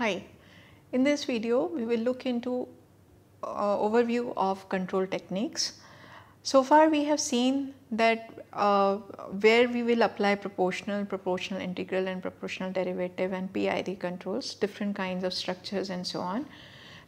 Hi, in this video we will look into uh, overview of control techniques. So far we have seen that uh, where we will apply proportional, proportional integral and proportional derivative and PID controls, different kinds of structures and so on.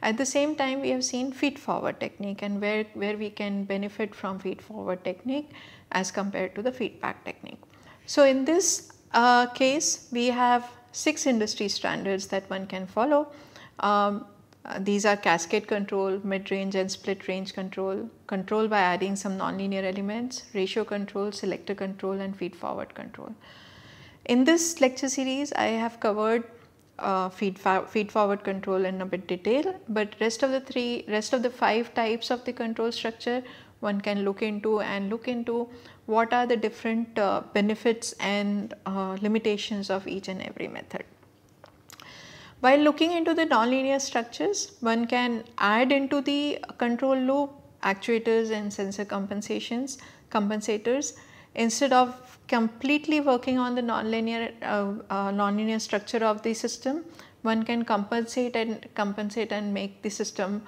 At the same time we have seen feed forward technique and where, where we can benefit from feed forward technique as compared to the feedback technique. So in this uh, case we have 6 industry standards that one can follow. Um, uh, these are cascade control, mid-range and split range control, control by adding some nonlinear elements, ratio control, selector control and feed forward control. In this lecture series I have covered uh, feed, feed forward control in a bit detail, but rest of the three, rest of the five types of the control structure one can look into and look into what are the different uh, benefits and uh, limitations of each and every method. While looking into the nonlinear structures, one can add into the control loop actuators and sensor compensations, compensators instead of completely working on the nonlinear, uh, uh, nonlinear structure of the system, one can compensate and compensate and make the system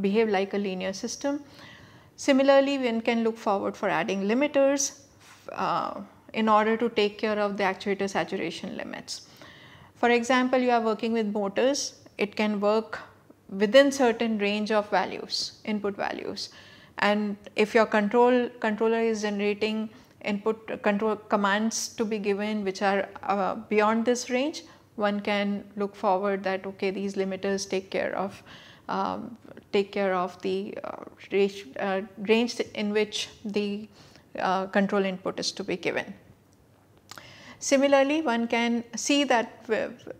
behave like a linear system. Similarly, one can look forward for adding limiters uh, in order to take care of the actuator saturation limits. For example, you are working with motors, it can work within certain range of values, input values. And if your control controller is generating input control commands to be given which are uh, beyond this range, one can look forward that okay these limiters take care of um, take care of the uh, range, uh, range in which the uh, control input is to be given. Similarly, one can see that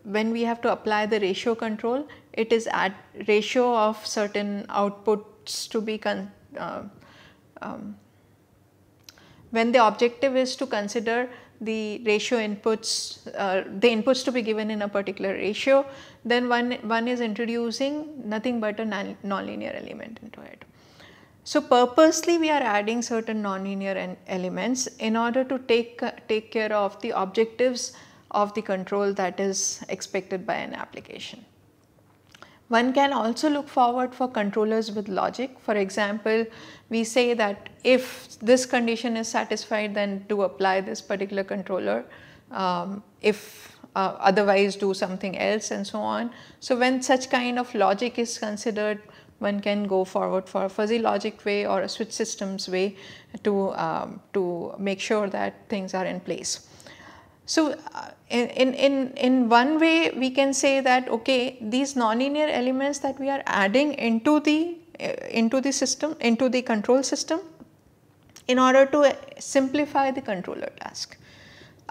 when we have to apply the ratio control, it is at ratio of certain outputs to be uh, um, when the objective is to consider the ratio inputs, uh, the inputs to be given in a particular ratio, then one, one is introducing nothing but a nonlinear element into it. So, purposely we are adding certain nonlinear elements in order to take, take care of the objectives of the control that is expected by an application. One can also look forward for controllers with logic. For example, we say that if this condition is satisfied then to apply this particular controller, um, if uh, otherwise do something else and so on. So, when such kind of logic is considered one can go forward for a fuzzy logic way or a switch systems way to, um, to make sure that things are in place. So, uh, in, in, in one way we can say that okay these nonlinear elements that we are adding into the uh, into the system into the control system in order to simplify the controller task.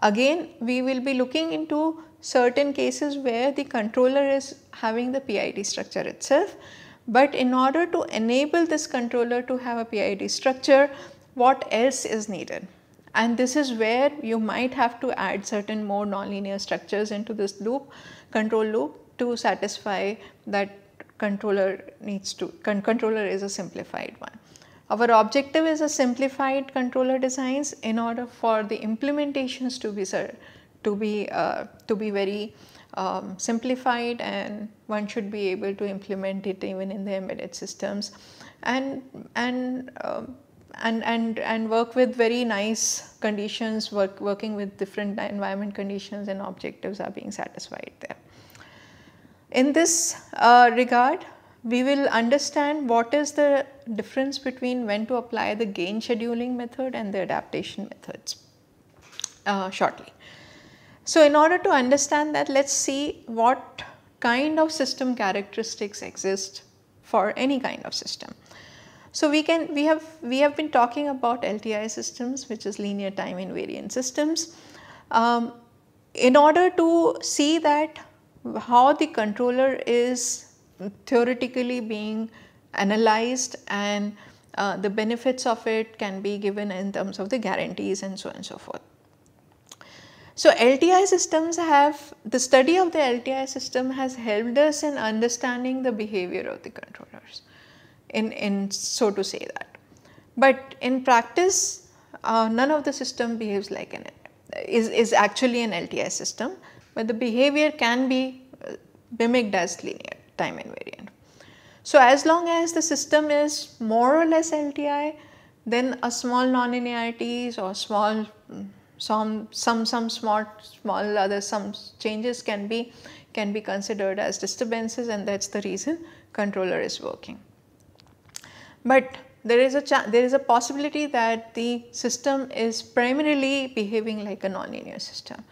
Again we will be looking into certain cases where the controller is having the PID structure itself but in order to enable this controller to have a PID structure, what else is needed? And this is where you might have to add certain more nonlinear structures into this loop, control loop to satisfy that controller needs to, con controller is a simplified one. Our objective is a simplified controller designs in order for the implementations to be, to be, uh, to be very um, simplified and one should be able to implement it even in the embedded systems and and um, and and and work with very nice conditions work working with different environment conditions and objectives are being satisfied there in this uh, regard we will understand what is the difference between when to apply the gain scheduling method and the adaptation methods uh, shortly so, in order to understand that let us see what kind of system characteristics exist for any kind of system. So, we can we have we have been talking about LTI systems which is linear time invariant systems. Um, in order to see that how the controller is theoretically being analyzed and uh, the benefits of it can be given in terms of the guarantees and so on and so forth. So, LTI systems have the study of the LTI system has helped us in understanding the behavior of the controllers in, in so to say that. But in practice uh, none of the system behaves like an is, is actually an LTI system, but the behavior can be mimicked as linear time invariant. So, as long as the system is more or less LTI, then a small nonlinearities or small some some some small small other some changes can be can be considered as disturbances and that's the reason controller is working. But there is a there is a possibility that the system is primarily behaving like a nonlinear system.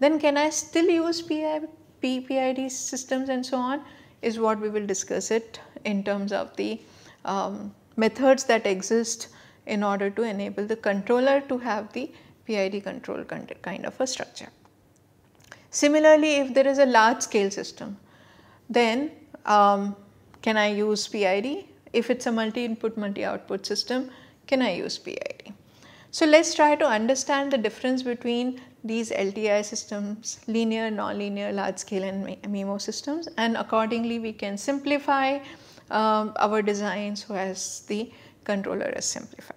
Then can I still use PI, PPID systems and so on is what we will discuss it in terms of the um, methods that exist in order to enable the controller to have the PID control kind of a structure. Similarly, if there is a large scale system, then um, can I use PID? If it is a multi input multi output system, can I use PID? So, let us try to understand the difference between these LTI systems, linear, nonlinear, large scale and MIMO systems and accordingly we can simplify um, our design so as the controller is simplified.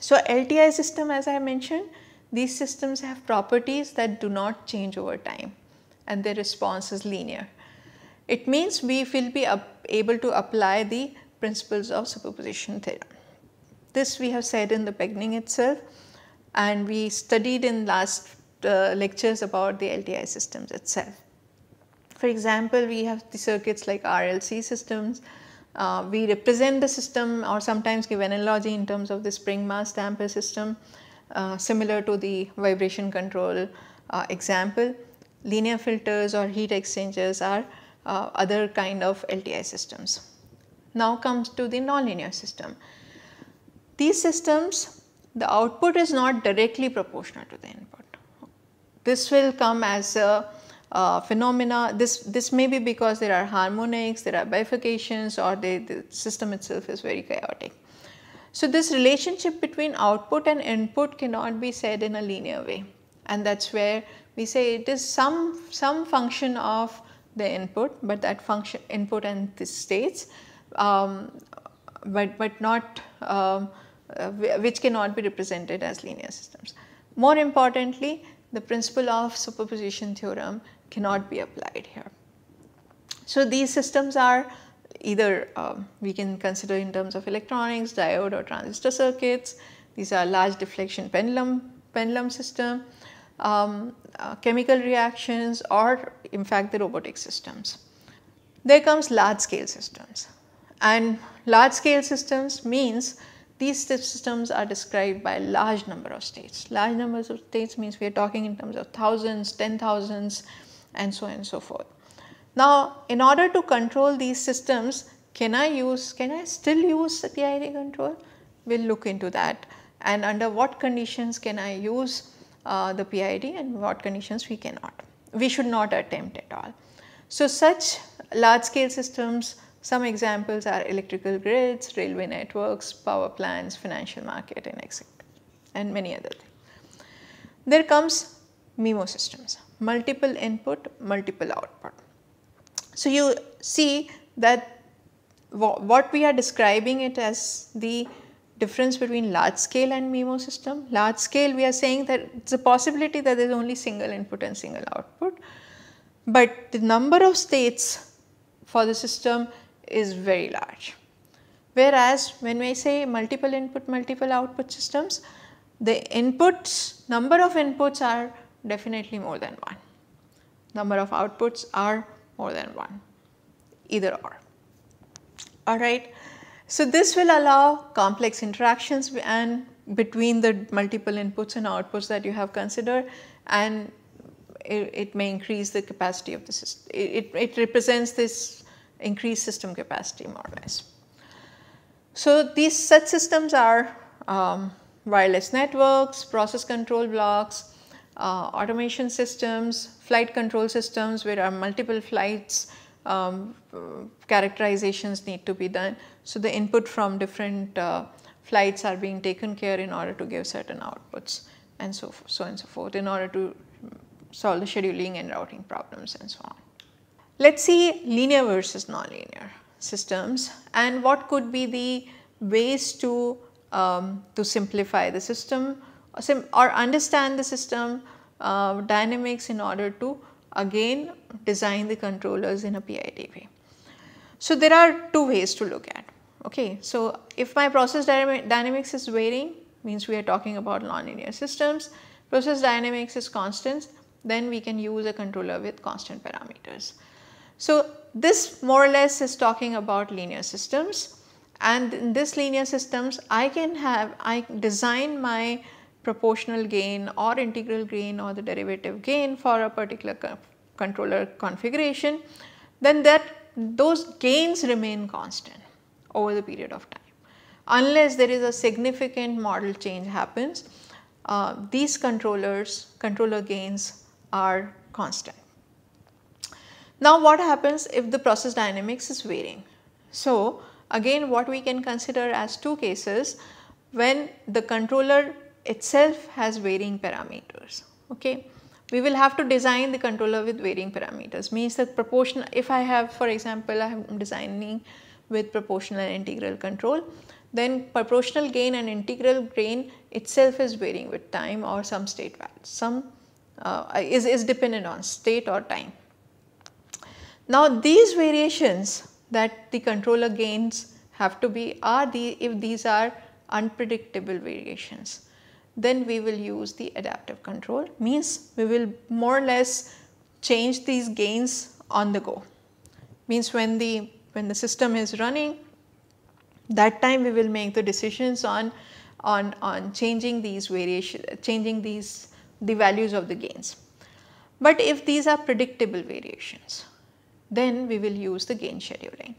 So, LTI system as I mentioned these systems have properties that do not change over time and their response is linear. It means we will be able to apply the principles of superposition theorem. This we have said in the beginning itself and we studied in last uh, lectures about the LTI systems itself. For example, we have the circuits like RLC systems, uh, we represent the system or sometimes give analogy in terms of the spring mass damper system uh, similar to the vibration control uh, example. Linear filters or heat exchangers are uh, other kind of LTI systems. Now comes to the nonlinear system. These systems the output is not directly proportional to the input. This will come as a uh, phenomena. This, this may be because there are harmonics, there are bifurcations or they, the system itself is very chaotic. So, this relationship between output and input cannot be said in a linear way and that is where we say it is some, some function of the input, but that function input and the states, um, but, but not um, uh, which cannot be represented as linear systems. More importantly, the principle of superposition theorem cannot be applied here. So, these systems are either um, we can consider in terms of electronics, diode or transistor circuits. These are large deflection pendulum, pendulum system, um, uh, chemical reactions or in fact the robotic systems. There comes large scale systems and large scale systems means these systems are described by a large number of states. Large numbers of states means we are talking in terms of thousands, ten thousands and so on and so forth. Now, in order to control these systems, can I use, can I still use the PID control? We will look into that and under what conditions can I use uh, the PID and what conditions we cannot. We should not attempt at all. So, such large scale systems some examples are electrical grids, railway networks, power plants, financial market and etc. and many other things. There comes MIMO systems, multiple input, multiple output. So, you see that what we are describing it as the difference between large scale and MIMO system. Large scale we are saying that it is a possibility that there is only single input and single output, but the number of states for the system is very large. Whereas when we say multiple input multiple output systems, the inputs number of inputs are definitely more than 1, number of outputs are more than 1 either or alright. So, this will allow complex interactions and between the multiple inputs and outputs that you have considered and it, it may increase the capacity of the system. It, it, represents this increased system capacity more or less. So, these such systems are um, wireless networks, process control blocks, uh, automation systems, flight control systems where are multiple flights um, characterizations need to be done. So, the input from different uh, flights are being taken care in order to give certain outputs and so, so and so forth in order to solve the scheduling and routing problems and so on. Let us see linear versus nonlinear systems and what could be the ways to, um, to simplify the system or, sim or understand the system uh, dynamics in order to again design the controllers in a PID way. So there are two ways to look at. Okay, so if my process dynamics is varying, means we are talking about nonlinear systems, process dynamics is constant, then we can use a controller with constant parameters. So this more or less is talking about linear systems and in this linear systems I can have, I design my proportional gain or integral gain or the derivative gain for a particular co controller configuration, then that those gains remain constant over the period of time. Unless there is a significant model change happens, uh, these controllers, controller gains are constant. Now what happens if the process dynamics is varying? So again what we can consider as two cases when the controller itself has varying parameters. Okay. We will have to design the controller with varying parameters means that proportional if I have for example I am designing with proportional and integral control. Then proportional gain and integral gain itself is varying with time or some state values some uh, is, is dependent on state or time. Now these variations that the controller gains have to be are the if these are unpredictable variations then we will use the adaptive control. Means we will more or less change these gains on the go. Means when the when the system is running that time we will make the decisions on on on changing these variation changing these the values of the gains. But if these are predictable variations then we will use the gain scheduling.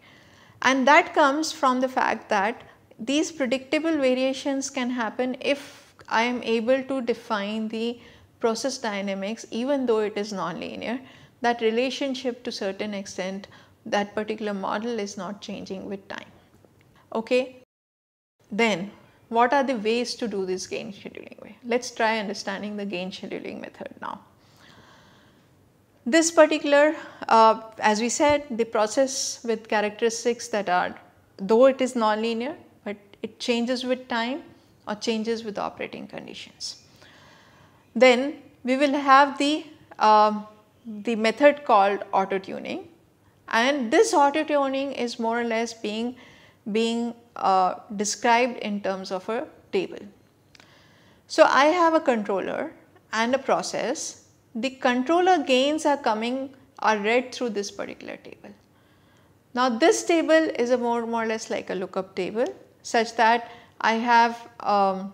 And that comes from the fact that these predictable variations can happen if I am able to define the process dynamics even though it is nonlinear that relationship to certain extent that particular model is not changing with time. Okay. Then what are the ways to do this gain scheduling way? Let us try understanding the gain scheduling method now. This particular uh, as we said the process with characteristics that are though it is nonlinear but it changes with time or changes with operating conditions. Then we will have the, uh, the method called auto tuning and this auto tuning is more or less being, being uh, described in terms of a table. So, I have a controller and a process, the controller gains are coming are read through this particular table. Now, this table is a more, more or less like a lookup table such that I have um,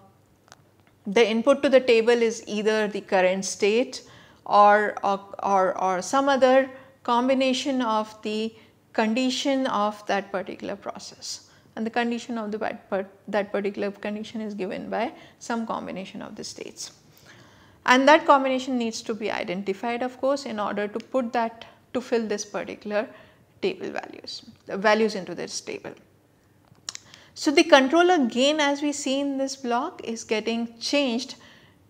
the input to the table is either the current state or, or, or, or some other combination of the condition of that particular process and the condition of the that particular condition is given by some combination of the states. And that combination needs to be identified of course in order to put that to fill this particular table values, the values into this table. So, the controller gain as we see in this block is getting changed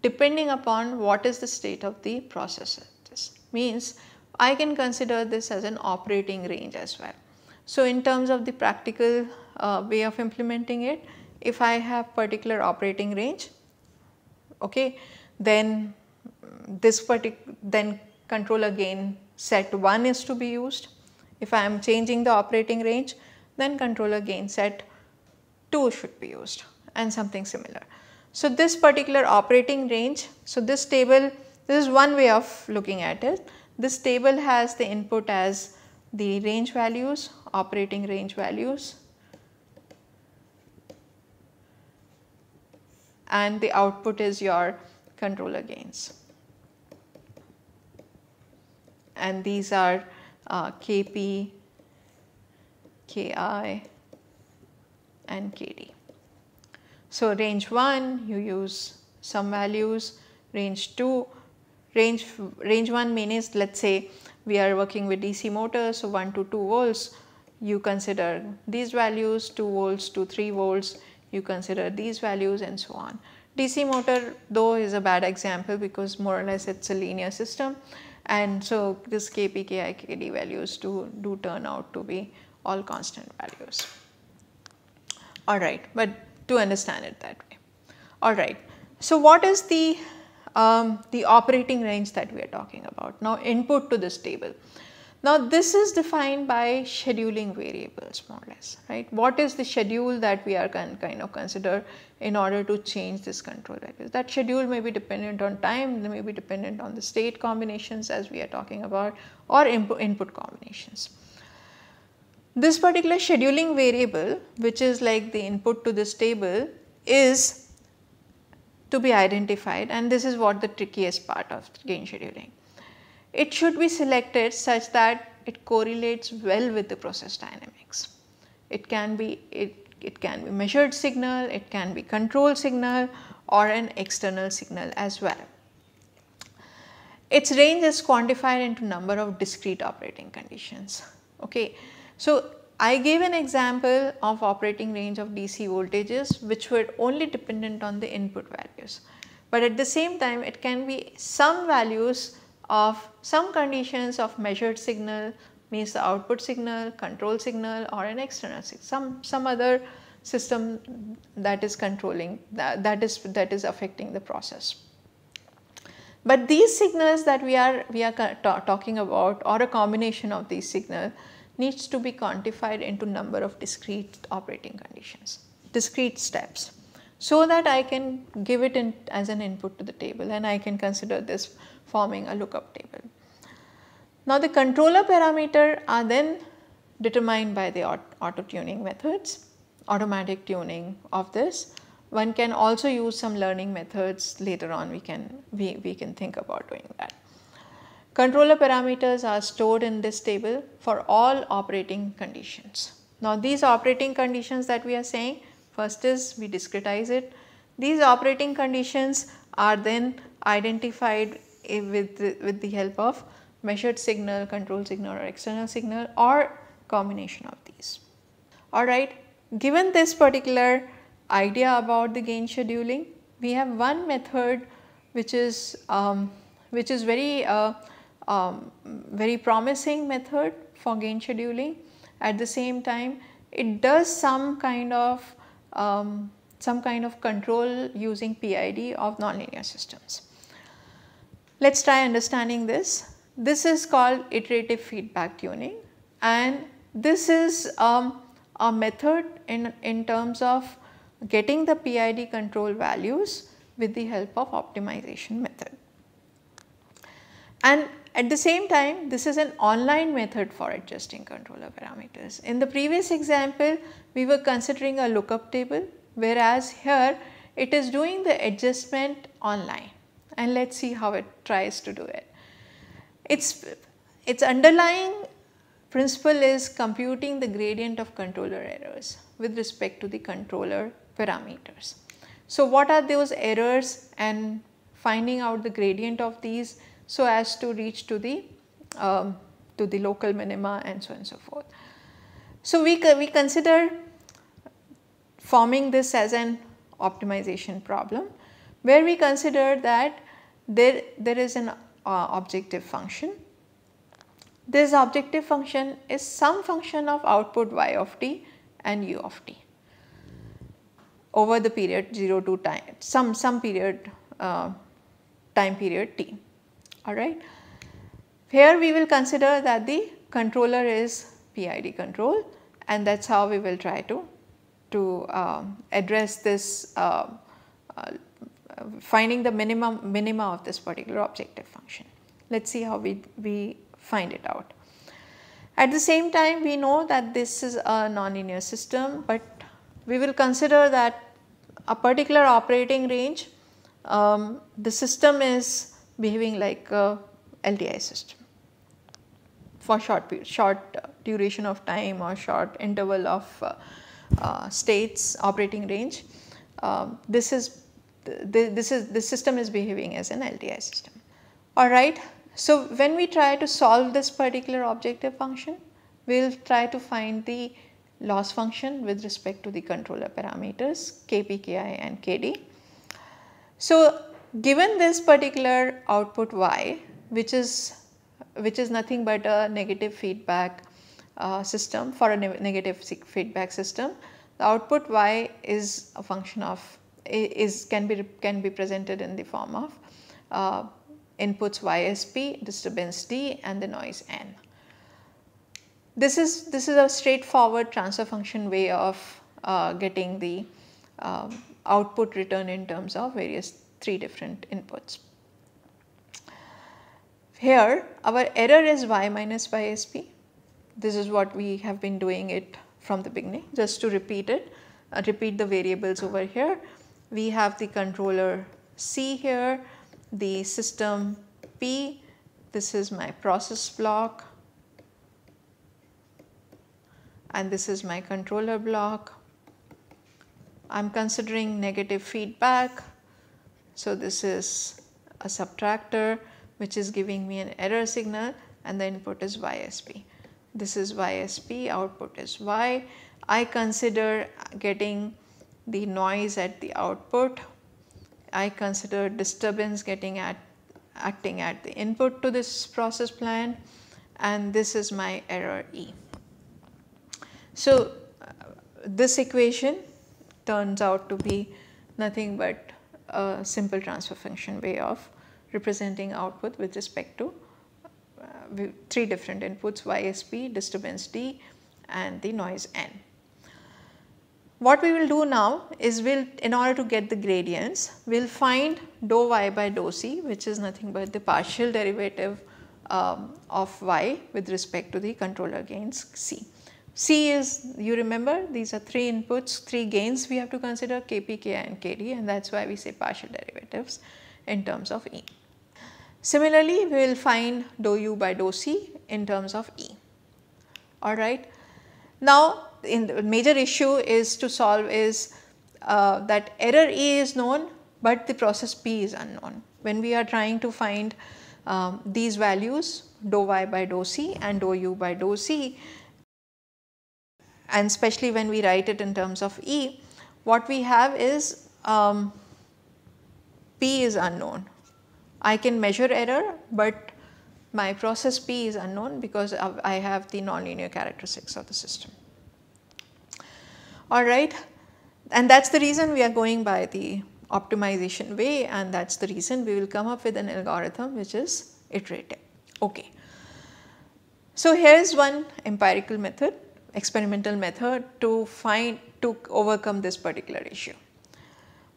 depending upon what is the state of the process. This means I can consider this as an operating range as well. So, in terms of the practical uh, way of implementing it, if I have particular operating range, okay, then this particular then controller gain set 1 is to be used. If I am changing the operating range, then controller gain set 2 should be used and something similar. So, this particular operating range, so this table, this is one way of looking at it. This table has the input as the range values, operating range values and the output is your controller gains. And these are uh, Kp, Ki, and KD. So, range 1 you use some values, range 2, range, range 1 means let us say we are working with DC motors, so 1 to 2 volts you consider these values 2 volts to 3 volts you consider these values and so on. DC motor though is a bad example because more or less it is a linear system and so this Kp, Ki, Kd values do, do turn out to be all constant values alright, but to understand it that way. Alright, so what is the um, the operating range that we are talking about. Now input to this table. Now this is defined by scheduling variables more or less, right. What is the schedule that we are kind of consider in order to change this control values. That schedule may be dependent on time, may be dependent on the state combinations as we are talking about or input combinations. This particular scheduling variable which is like the input to this table is to be identified and this is what the trickiest part of gain scheduling it should be selected such that it correlates well with the process dynamics. It can be it, it can be measured signal, it can be control signal or an external signal as well. Its range is quantified into number of discrete operating conditions. Okay. So, I gave an example of operating range of DC voltages which were only dependent on the input values. But at the same time it can be some values of some conditions of measured signal means the output signal, control signal or an external signal, some, some other system that is controlling that, that is that is affecting the process. But these signals that we are we are talking about or a combination of these signal needs to be quantified into number of discrete operating conditions, discrete steps so that I can give it in as an input to the table and I can consider this forming a lookup table. Now the controller parameter are then determined by the auto tuning methods, automatic tuning of this. One can also use some learning methods later on we can, we, we can think about doing that. Controller parameters are stored in this table for all operating conditions. Now these operating conditions that we are saying, first is we discretize it. These operating conditions are then identified with the, with the help of measured signal, control signal or external signal or combination of these. Alright, given this particular idea about the gain scheduling, we have one method which is um, which is very uh, um, very promising method for gain scheduling. At the same time, it does some kind of um, some kind of control using PID of nonlinear systems. Let us try understanding this. This is called iterative feedback tuning and this is um, a method in, in terms of getting the PID control values with the help of optimization method. And at the same time, this is an online method for adjusting controller parameters. In the previous example, we were considering a lookup table, whereas here it is doing the adjustment online and let us see how it tries to do it. Its, its underlying principle is computing the gradient of controller errors with respect to the controller parameters. So, what are those errors and finding out the gradient of these so as to reach to the um, to the local minima and so on and so forth. So, we, we consider forming this as an optimization problem where we consider that there, there is an uh, objective function. This objective function is some function of output y of t and u of t over the period 0 to time some some period uh, time period t alright. Here we will consider that the controller is PID control and that is how we will try to, to uh, address this uh, uh, finding the minimum minima of this particular objective function. Let us see how we, we find it out. At the same time we know that this is a nonlinear system, but we will consider that a particular operating range um, the system is behaving like a LTI system for short short duration of time or short interval of uh, uh, states operating range. Um, this is this is the system is behaving as an LTI system. All right. So when we try to solve this particular objective function, we will try to find the loss function with respect to the controller parameters Kp, Ki and Kd. So given this particular output y which is which is nothing but a negative feedback uh, system for a ne negative feedback system, the output y is a function of is can be can be presented in the form of uh, inputs YSP, disturbance D and the noise N. This is, this is a straightforward transfer function way of uh, getting the um, output return in terms of various three different inputs. Here our error is y minus YSP. This is what we have been doing it from the beginning just to repeat it, uh, repeat the variables over here. We have the controller C here, the system P, this is my process block and this is my controller block. I am considering negative feedback. So, this is a subtractor which is giving me an error signal and the input is YSP. This is YSP, output is Y. I consider getting the noise at the output. I consider disturbance getting at acting at the input to this process plant and this is my error E. So, uh, this equation turns out to be nothing but a simple transfer function way of representing output with respect to uh, three different inputs YSP, disturbance D and the noise N. What we will do now is we will in order to get the gradients we will find dou y by dou c which is nothing but the partial derivative um, of y with respect to the controller gains c. C is you remember these are 3 inputs, 3 gains we have to consider Kp, Ki and Kd and that is why we say partial derivatives in terms of E. Similarly, we will find dou u by dou c in terms of E. Alright. Now, in the major issue is to solve is uh, that error E is known, but the process P is unknown. When we are trying to find um, these values dou y by dou c and dou u by dou c, and especially when we write it in terms of E, what we have is um, P is unknown. I can measure error, but my process P is unknown because I have the nonlinear characteristics of the system. All right, and that is the reason we are going by the optimization way and that is the reason we will come up with an algorithm which is iterative. Okay. So, here is one empirical method experimental method to find to overcome this particular issue.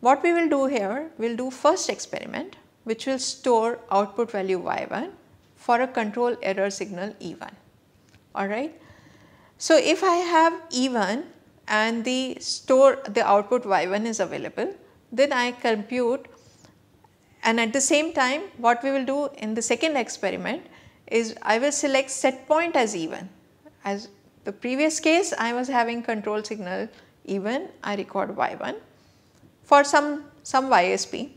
What we will do here, we will do first experiment which will store output value y1 for a control error signal E1, alright. So, if I have E1 and the store the output y1 is available, then I compute and at the same time what we will do in the second experiment is I will select set point as E1 as the previous case I was having control signal even I record y1 for some, some YSP.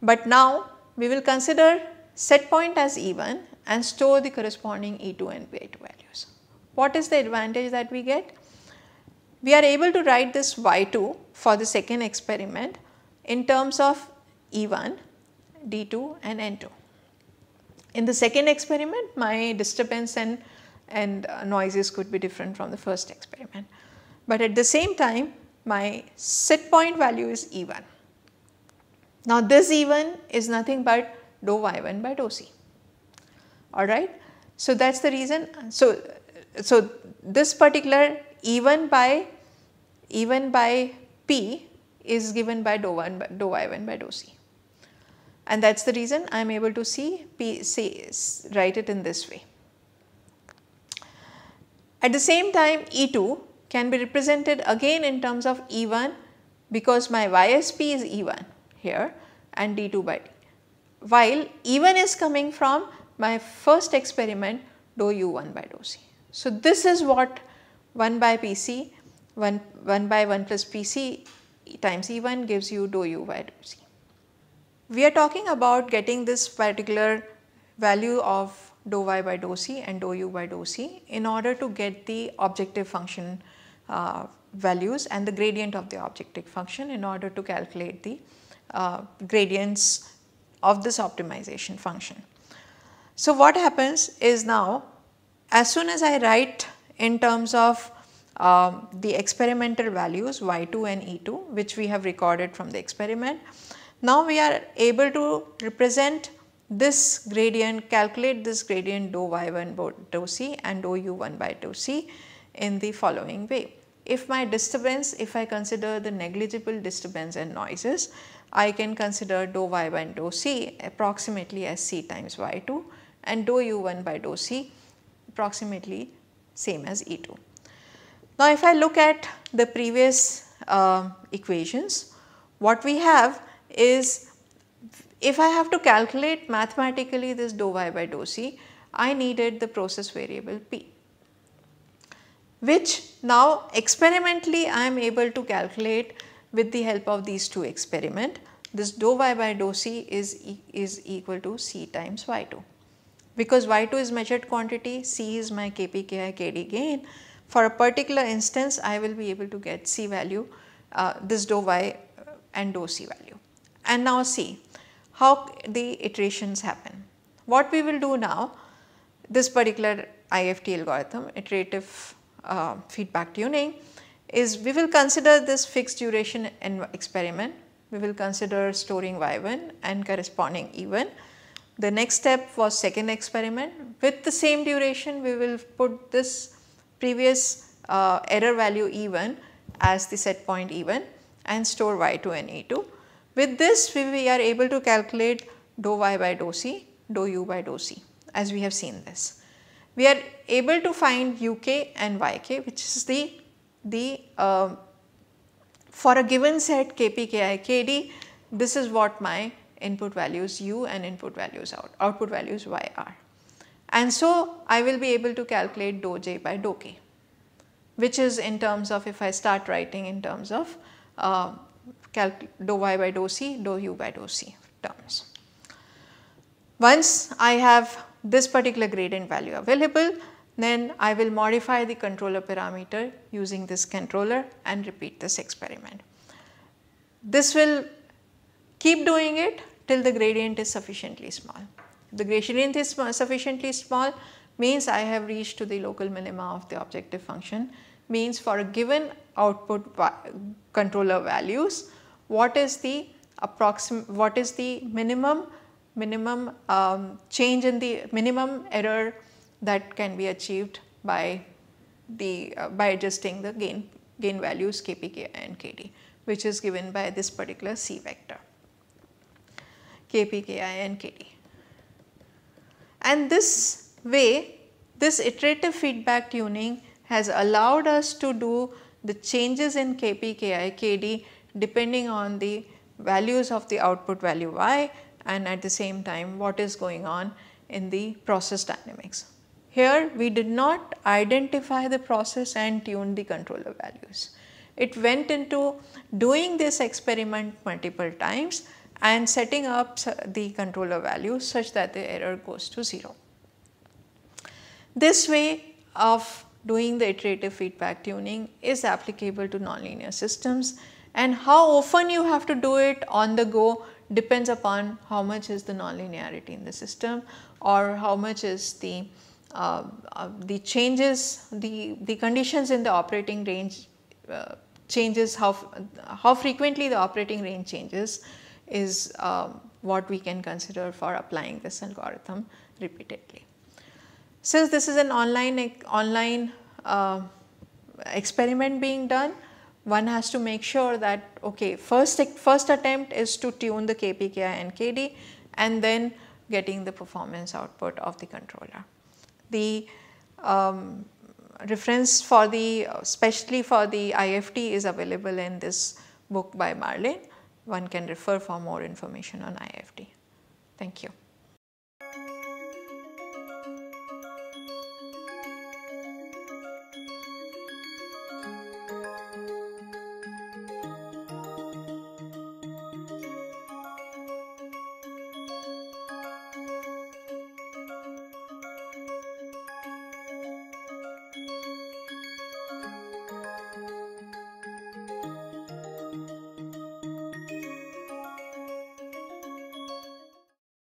But now we will consider set point as E1 and store the corresponding E2 and V2 values. What is the advantage that we get? We are able to write this y2 for the second experiment in terms of E1, D2 and N2. In the second experiment my disturbance and and uh, noises could be different from the first experiment. But at the same time my set point value is E1. Now this E1 is nothing but dou y1 by dou c alright. So that is the reason so, so this particular E1 by E1 by P is given by dou 1 by dou y1 by dou c and that is the reason I am able to see P say write it in this way. At the same time E2 can be represented again in terms of E1 because my YSP is E1 here and D2 by D. While E1 is coming from my first experiment dou U1 by dou C. So, this is what 1 by PC 1, 1 by 1 plus PC times E1 gives you dou U by dou C. We are talking about getting this particular value of dou y by dou c and dou u by dou c in order to get the objective function uh, values and the gradient of the objective function in order to calculate the uh, gradients of this optimization function. So, what happens is now as soon as I write in terms of um, the experimental values y2 and e2 which we have recorded from the experiment, Now we are able to represent this gradient, calculate this gradient dou y1 by dou c and dou u1 by dou c in the following way. If my disturbance, if I consider the negligible disturbance and noises, I can consider dou y1 dou c approximately as c times y2 and dou u1 by dou c approximately same as E2. Now, if I look at the previous uh, equations, what we have is if I have to calculate mathematically this dou y by dou c, I needed the process variable p which now experimentally I am able to calculate with the help of these two experiment. This dou y by dou c is, is equal to c times y2. Because y2 is measured quantity, c is my kp ki kd gain. For a particular instance, I will be able to get c value, uh, this dou y and dou c value. And now see how the iterations happen. What we will do now, this particular IFT algorithm, iterative uh, feedback tuning is we will consider this fixed duration experiment. We will consider storing y1 and corresponding e1. The next step was second experiment. With the same duration, we will put this previous uh, error value e1 as the set point e1 and store y2 and e2. With this, we, are able to calculate dou y by dou c, dou u by dou c as we have seen this we are able to find uk and yk which is the, the uh, for a given set kp, ki, kd this is what my input values u and input values out, output values y are. And so, I will be able to calculate dou j by dou k which is in terms of if I start writing in terms of uh, dou y by dou c, dou u by dou c terms. Once I have this particular gradient value available, then I will modify the controller parameter using this controller and repeat this experiment. This will keep doing it till the gradient is sufficiently small. The gradient is sufficiently small means I have reached to the local minima of the objective function means for a given output controller values what is the approximate what is the minimum minimum um, change in the minimum error that can be achieved by the uh, by adjusting the gain gain values kp, ki and kd which is given by this particular c vector kp, ki and kd. And this way this iterative feedback tuning has allowed us to do the changes in kp, ki, kd depending on the values of the output value y and at the same time what is going on in the process dynamics. Here we did not identify the process and tune the controller values. It went into doing this experiment multiple times and setting up the controller values such that the error goes to 0. This way of doing the iterative feedback tuning is applicable to nonlinear systems and how often you have to do it on the go depends upon how much is the nonlinearity in the system or how much is the uh, uh, the changes the the conditions in the operating range uh, changes how how frequently the operating range changes is um, what we can consider for applying this algorithm repeatedly. Since this is an online online uh, experiment being done one has to make sure that okay first first attempt is to tune the kp ki and kd and then getting the performance output of the controller. The um, reference for the especially for the ift is available in this book by marlin. One can refer for more information on ift thank you